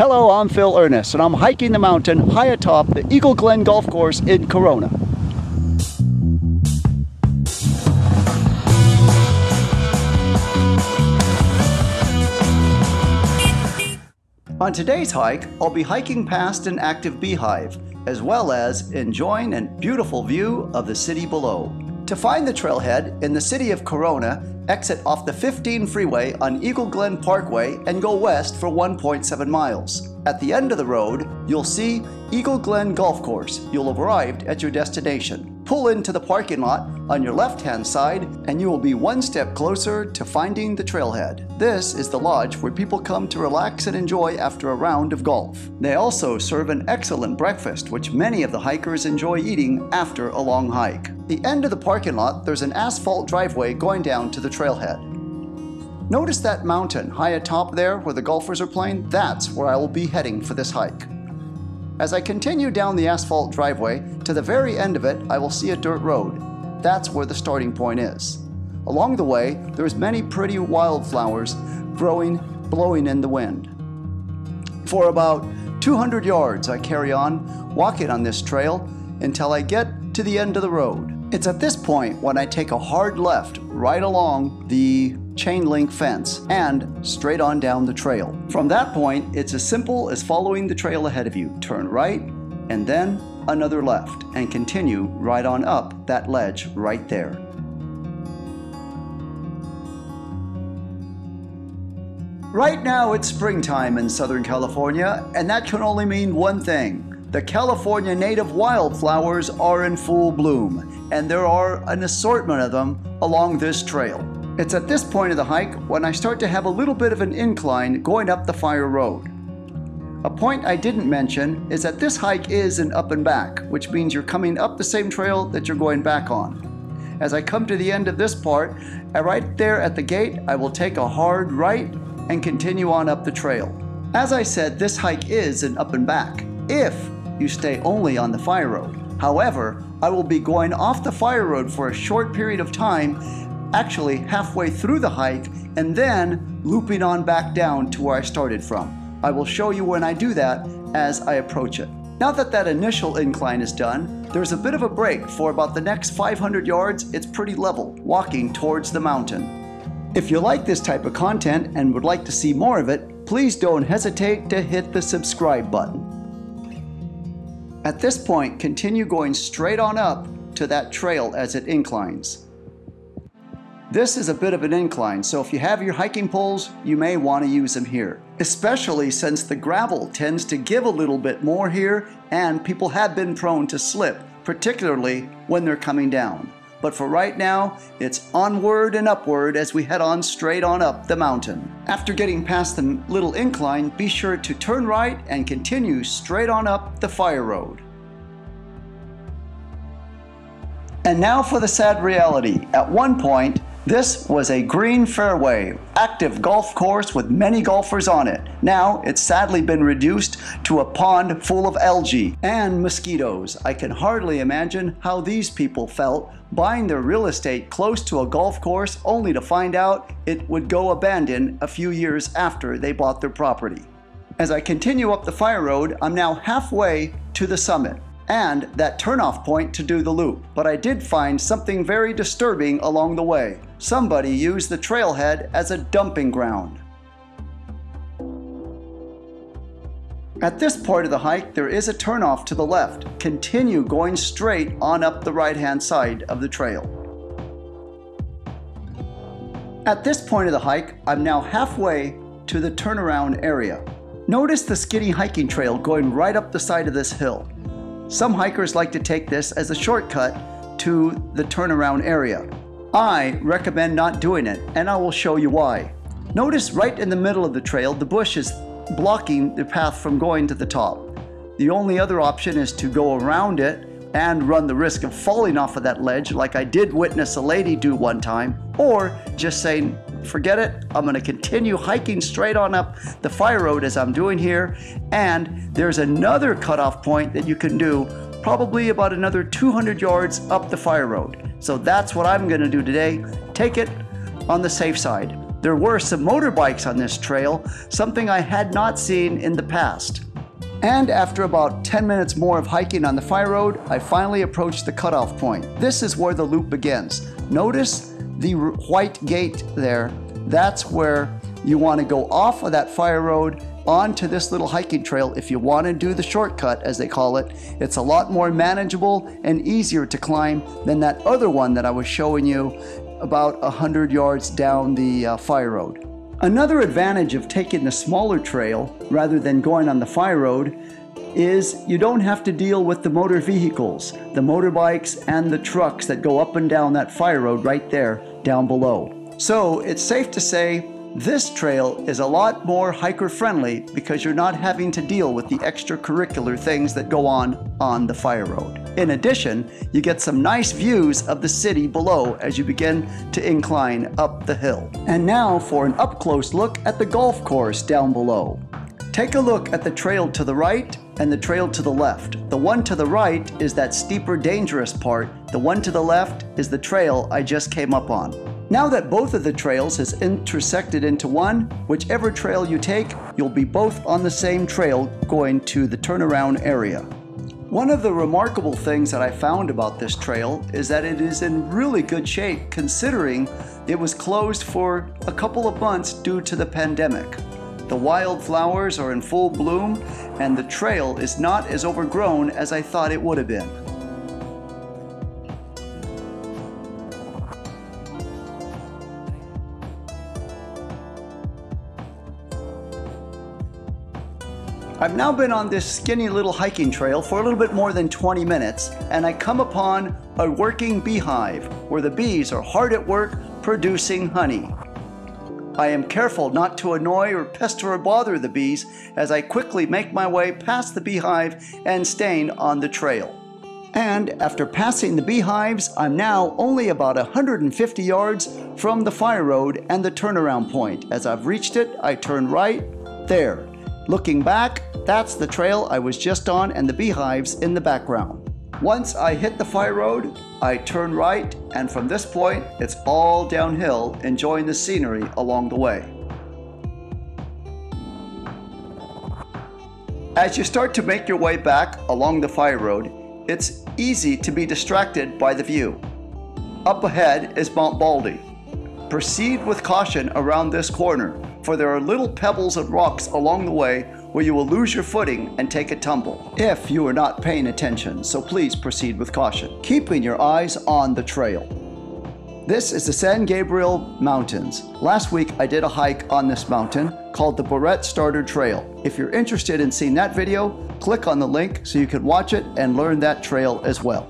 Hello, I'm Phil Ernest, and I'm hiking the mountain high atop the Eagle Glen Golf Course in Corona. On today's hike, I'll be hiking past an active beehive, as well as enjoying a beautiful view of the city below. To find the trailhead in the city of Corona, exit off the 15 freeway on Eagle Glen Parkway and go west for 1.7 miles. At the end of the road, you'll see Eagle Glen Golf Course. You'll have arrived at your destination. Pull into the parking lot on your left-hand side and you will be one step closer to finding the trailhead. This is the lodge where people come to relax and enjoy after a round of golf. They also serve an excellent breakfast which many of the hikers enjoy eating after a long hike. The end of the parking lot, there's an asphalt driveway going down to the trailhead. Notice that mountain high atop there where the golfers are playing? That's where I will be heading for this hike. As I continue down the asphalt driveway, to the very end of it, I will see a dirt road. That's where the starting point is. Along the way, there's many pretty wildflowers growing, blowing in the wind. For about 200 yards, I carry on, walking on this trail until I get to the end of the road. It's at this point when I take a hard left right along the chain link fence and straight on down the trail. From that point, it's as simple as following the trail ahead of you. Turn right and then another left and continue right on up that ledge right there. Right now it's springtime in Southern California and that can only mean one thing. The California native wildflowers are in full bloom and there are an assortment of them along this trail. It's at this point of the hike when I start to have a little bit of an incline going up the fire road. A point I didn't mention is that this hike is an up and back, which means you're coming up the same trail that you're going back on. As I come to the end of this part, uh, right there at the gate, I will take a hard right and continue on up the trail. As I said, this hike is an up and back, if you stay only on the fire road. However, I will be going off the fire road for a short period of time actually halfway through the hike and then looping on back down to where I started from. I will show you when I do that as I approach it. Now that that initial incline is done, there's a bit of a break for about the next 500 yards, it's pretty level, walking towards the mountain. If you like this type of content and would like to see more of it, please don't hesitate to hit the subscribe button. At this point, continue going straight on up to that trail as it inclines. This is a bit of an incline, so if you have your hiking poles, you may want to use them here. Especially since the gravel tends to give a little bit more here and people have been prone to slip, particularly when they're coming down. But for right now, it's onward and upward as we head on straight on up the mountain. After getting past the little incline, be sure to turn right and continue straight on up the fire road. And now for the sad reality. At one point, this was a green fairway, active golf course with many golfers on it. Now it's sadly been reduced to a pond full of algae and mosquitoes. I can hardly imagine how these people felt buying their real estate close to a golf course only to find out it would go abandoned a few years after they bought their property. As I continue up the fire road, I'm now halfway to the summit and that turnoff point to do the loop. But I did find something very disturbing along the way. Somebody used the trailhead as a dumping ground. At this part of the hike, there is a turnoff to the left. Continue going straight on up the right-hand side of the trail. At this point of the hike, I'm now halfway to the turnaround area. Notice the skinny hiking trail going right up the side of this hill. Some hikers like to take this as a shortcut to the turnaround area. I recommend not doing it, and I will show you why. Notice right in the middle of the trail, the bush is blocking the path from going to the top. The only other option is to go around it and run the risk of falling off of that ledge like I did witness a lady do one time, or just saying, forget it, I'm gonna continue hiking straight on up the fire road as I'm doing here, and there's another cutoff point that you can do probably about another 200 yards up the fire road. So that's what I'm gonna do today, take it on the safe side. There were some motorbikes on this trail, something I had not seen in the past. And after about 10 minutes more of hiking on the fire road, I finally approached the cutoff point. This is where the loop begins. Notice the white gate there. That's where you want to go off of that fire road onto this little hiking trail if you want to do the shortcut, as they call it. It's a lot more manageable and easier to climb than that other one that I was showing you about 100 yards down the uh, fire road. Another advantage of taking the smaller trail rather than going on the fire road is you don't have to deal with the motor vehicles, the motorbikes and the trucks that go up and down that fire road right there down below. So it's safe to say this trail is a lot more hiker friendly because you're not having to deal with the extracurricular things that go on on the fire road. In addition, you get some nice views of the city below as you begin to incline up the hill. And now for an up close look at the golf course down below. Take a look at the trail to the right and the trail to the left. The one to the right is that steeper, dangerous part. The one to the left is the trail I just came up on. Now that both of the trails has intersected into one, whichever trail you take, you'll be both on the same trail going to the turnaround area. One of the remarkable things that I found about this trail is that it is in really good shape considering it was closed for a couple of months due to the pandemic. The wildflowers are in full bloom and the trail is not as overgrown as I thought it would have been. I've now been on this skinny little hiking trail for a little bit more than 20 minutes, and I come upon a working beehive where the bees are hard at work producing honey. I am careful not to annoy or pester or bother the bees as I quickly make my way past the beehive and staying on the trail. And after passing the beehives, I'm now only about 150 yards from the fire road and the turnaround point. As I've reached it, I turn right there. Looking back, that's the trail I was just on and the beehives in the background. Once I hit the fire road, I turn right, and from this point, it's all downhill, enjoying the scenery along the way. As you start to make your way back along the fire road, it's easy to be distracted by the view. Up ahead is Mount Baldy. Proceed with caution around this corner for there are little pebbles and rocks along the way where you will lose your footing and take a tumble if you are not paying attention, so please proceed with caution, keeping your eyes on the trail. This is the San Gabriel Mountains. Last week I did a hike on this mountain called the Barrett Stoddard Trail. If you're interested in seeing that video, click on the link so you can watch it and learn that trail as well.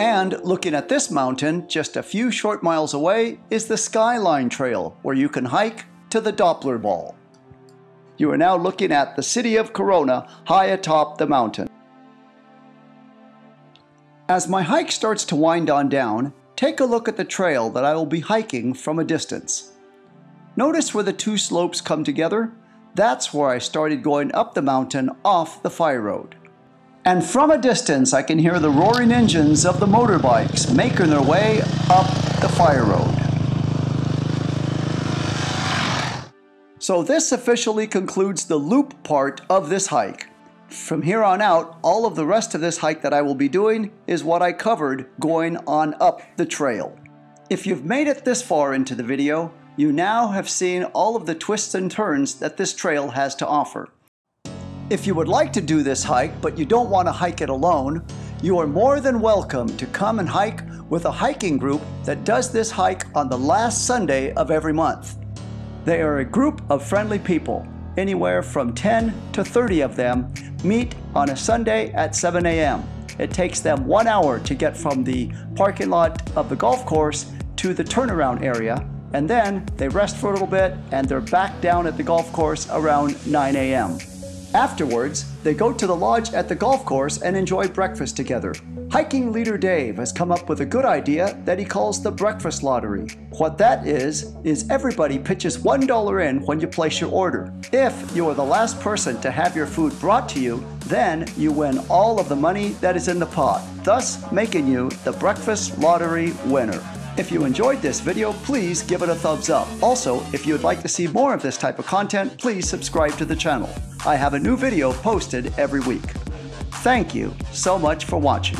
And looking at this mountain, just a few short miles away, is the Skyline Trail, where you can hike to the Doppler ball. You are now looking at the city of Corona high atop the mountain. As my hike starts to wind on down, take a look at the trail that I will be hiking from a distance. Notice where the two slopes come together? That's where I started going up the mountain off the fire road. And from a distance, I can hear the roaring engines of the motorbikes making their way up the fire road. So this officially concludes the loop part of this hike. From here on out, all of the rest of this hike that I will be doing is what I covered going on up the trail. If you've made it this far into the video, you now have seen all of the twists and turns that this trail has to offer. If you would like to do this hike, but you don't want to hike it alone, you are more than welcome to come and hike with a hiking group that does this hike on the last Sunday of every month. They are a group of friendly people. Anywhere from 10 to 30 of them meet on a Sunday at 7 a.m. It takes them one hour to get from the parking lot of the golf course to the turnaround area, and then they rest for a little bit and they're back down at the golf course around 9 a.m. Afterwards, they go to the lodge at the golf course and enjoy breakfast together. Hiking leader Dave has come up with a good idea that he calls the breakfast lottery. What that is, is everybody pitches $1 in when you place your order. If you are the last person to have your food brought to you, then you win all of the money that is in the pot, thus making you the breakfast lottery winner. If you enjoyed this video, please give it a thumbs up. Also, if you would like to see more of this type of content, please subscribe to the channel. I have a new video posted every week. Thank you so much for watching.